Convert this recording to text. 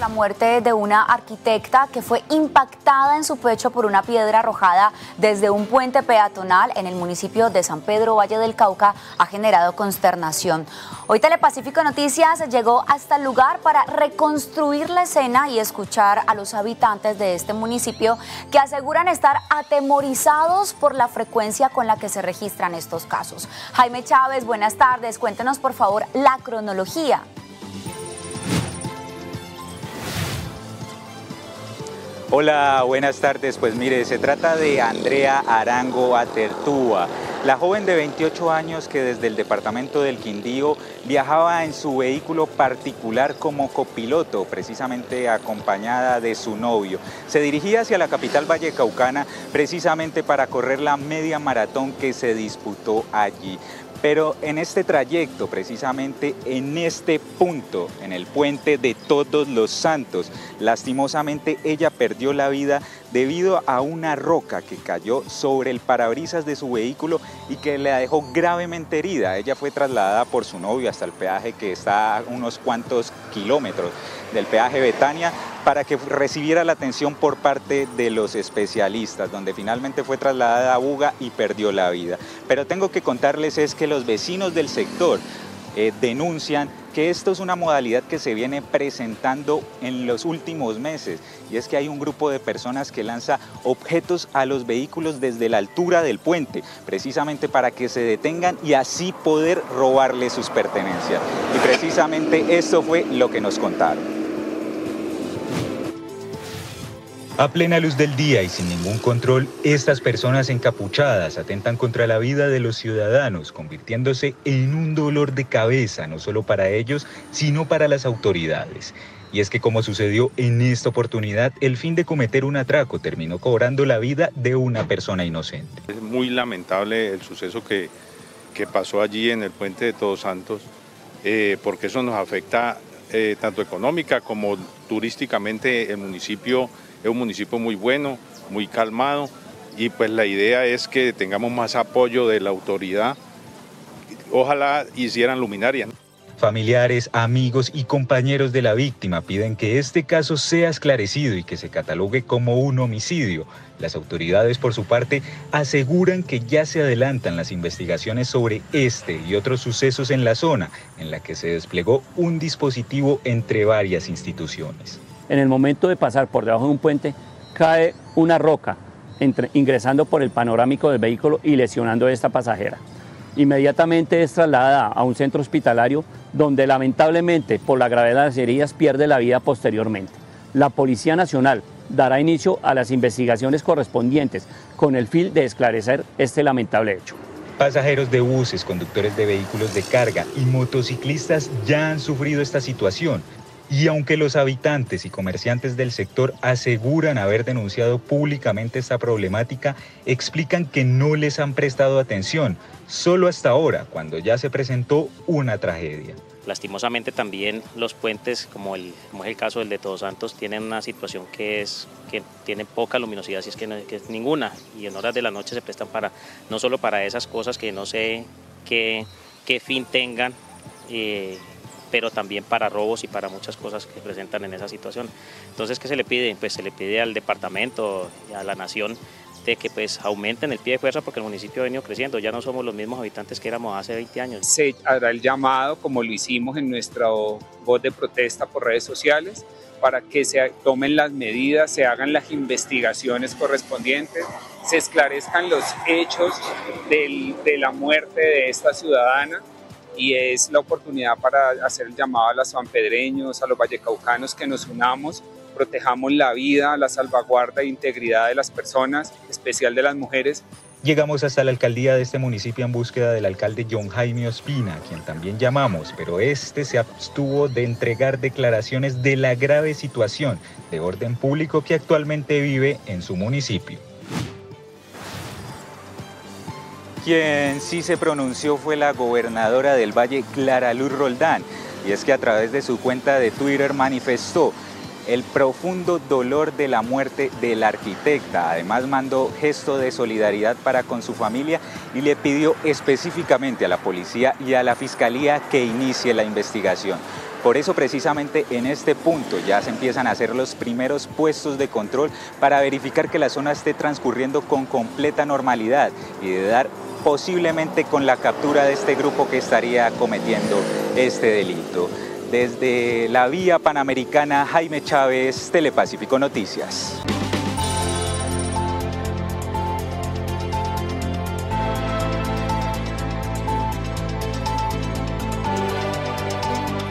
La muerte de una arquitecta que fue impactada en su pecho por una piedra arrojada desde un puente peatonal en el municipio de San Pedro, Valle del Cauca, ha generado consternación. Hoy Telepacífico Noticias llegó hasta el lugar para reconstruir la escena y escuchar a los habitantes de este municipio que aseguran estar atemorizados por la frecuencia con la que se registran estos casos. Jaime Chávez, buenas tardes. Cuéntenos por favor la cronología. Hola, buenas tardes. Pues mire, se trata de Andrea Arango Atertúa, la joven de 28 años que desde el departamento del Quindío viajaba en su vehículo particular como copiloto, precisamente acompañada de su novio. Se dirigía hacia la capital vallecaucana precisamente para correr la media maratón que se disputó allí. Pero en este trayecto, precisamente en este punto, en el puente de Todos los Santos, lastimosamente ella perdió la vida debido a una roca que cayó sobre el parabrisas de su vehículo y que la dejó gravemente herida. Ella fue trasladada por su novio hasta el peaje que está a unos cuantos kilómetros del peaje Betania para que recibiera la atención por parte de los especialistas, donde finalmente fue trasladada a Buga y perdió la vida. Pero tengo que contarles es que los vecinos del sector eh, denuncian que esto es una modalidad que se viene presentando en los últimos meses y es que hay un grupo de personas que lanza objetos a los vehículos desde la altura del puente, precisamente para que se detengan y así poder robarle sus pertenencias. Y precisamente esto fue lo que nos contaron. A plena luz del día y sin ningún control, estas personas encapuchadas atentan contra la vida de los ciudadanos, convirtiéndose en un dolor de cabeza no solo para ellos, sino para las autoridades. Y es que como sucedió en esta oportunidad, el fin de cometer un atraco terminó cobrando la vida de una persona inocente. Es muy lamentable el suceso que, pasó allí en el puente de Todos Santos, eh, porque eso nos afecta eh, tanto económica como turísticamente el municipio es un municipio muy bueno, muy calmado y pues la idea es que tengamos más apoyo de la autoridad. Ojalá hicieran luminarias. Familiares, amigos y compañeros de la víctima piden que este caso sea esclarecido y que se catalogue como un homicidio. Las autoridades, por su parte, aseguran que ya se adelantan las investigaciones sobre este y otros sucesos en la zona, en la que se desplegó un dispositivo entre varias instituciones en el momento de pasar por debajo de un puente, cae una roca ingresando por el panorámico del vehículo y lesionando a esta pasajera. Inmediatamente es trasladada a un centro hospitalario donde lamentablemente por la gravedad de las heridas pierde la vida posteriormente. La Policía Nacional dará inicio a las investigaciones correspondientes con el fin de esclarecer este lamentable hecho. Pasajeros de buses, conductores de vehículos de carga y motociclistas ya han sufrido esta situación y aunque los habitantes y comerciantes del sector aseguran haber denunciado públicamente esta problemática, explican que no les han prestado atención, solo hasta ahora, cuando ya se presentó una tragedia. Lastimosamente también los puentes, como, es el caso del de Todos Santos, tienen una situación que es que tiene poca luminosidad, si es que, es ninguna, y en horas de la noche se prestan para no solo para esas cosas que no sé qué, qué fin tengan, eh, pero también para robos y para muchas cosas que presentan en esa situación. Entonces, ¿qué se le pide? Pues se le pide al departamento y a la nación de que pues aumenten el pie de fuerza porque el municipio ha venido creciendo, ya no somos los mismos habitantes que éramos hace 20 años. Se hará el llamado, como lo hicimos en nuestra voz de protesta por redes sociales, para que se tomen las medidas, se hagan las investigaciones correspondientes, se esclarezcan los hechos de la muerte de esta ciudadana y es la oportunidad para hacer el llamado a los sanpedreños, a los vallecaucanos que nos unamos, protejamos la vida, la salvaguarda e integridad de las personas, especial de las mujeres. Llegamos hasta la alcaldía de este municipio en búsqueda del alcalde John Jaime Ospina, quien también llamamos, pero este se abstuvo de entregar declaraciones de la grave situación de orden público que actualmente vive en su municipio. Quien sí se pronunció fue la gobernadora del Valle, Clara Luz Roldán, y es que a través de su cuenta de Twitter manifestó el profundo dolor de la muerte de la arquitecta. Además mandó gesto de solidaridad para con su familia y le pidió específicamente a la policía y a la fiscalía que inicie la investigación. Por eso precisamente en este punto ya se empiezan a hacer los primeros puestos de control para verificar que la zona esté transcurriendo con completa normalidad y de dar posiblemente con la captura de este grupo que estaría cometiendo este delito. Desde la vía panamericana, Jaime Chávez, Telepacífico Noticias.